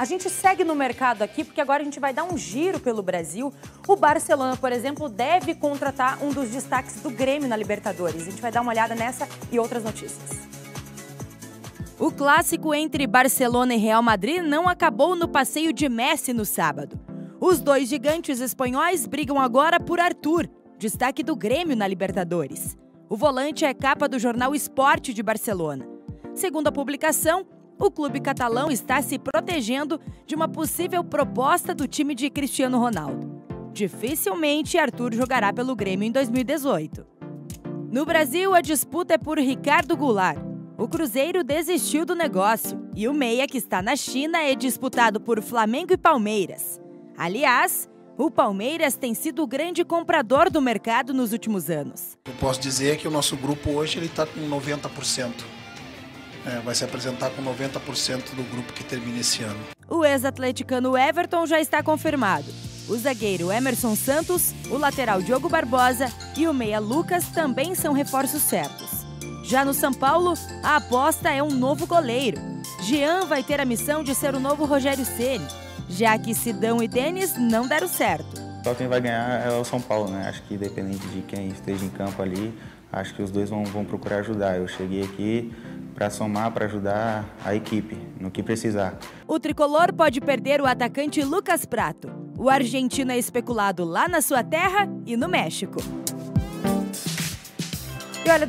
A gente segue no mercado aqui porque agora a gente vai dar um giro pelo Brasil. O Barcelona, por exemplo, deve contratar um dos destaques do Grêmio na Libertadores. A gente vai dar uma olhada nessa e outras notícias. O clássico entre Barcelona e Real Madrid não acabou no passeio de Messi no sábado. Os dois gigantes espanhóis brigam agora por Arthur, destaque do Grêmio na Libertadores. O volante é capa do jornal Esporte de Barcelona. Segundo a publicação, o clube catalão está se protegendo de uma possível proposta do time de Cristiano Ronaldo. Dificilmente Arthur jogará pelo Grêmio em 2018. No Brasil, a disputa é por Ricardo Goulart. O Cruzeiro desistiu do negócio e o meia que está na China é disputado por Flamengo e Palmeiras. Aliás, o Palmeiras tem sido o grande comprador do mercado nos últimos anos. Eu posso dizer que o nosso grupo hoje está com 90% é, vai se apresentar com 90% do grupo que termina esse ano. O ex-atleticano Everton já está confirmado. O zagueiro Emerson Santos, o lateral Diogo Barbosa e o meia Lucas também são reforços certos. Já no São Paulo, a aposta é um novo goleiro. Jean vai ter a missão de ser o novo Rogério Ceni, já que Sidão e Denis não deram certo. Só quem vai ganhar é o São Paulo, né? Acho que independente de quem esteja em campo ali, acho que os dois vão, vão procurar ajudar. Eu cheguei aqui para somar, para ajudar a equipe no que precisar. O tricolor pode perder o atacante Lucas Prato. O argentino é especulado lá na sua terra e no México. E olha,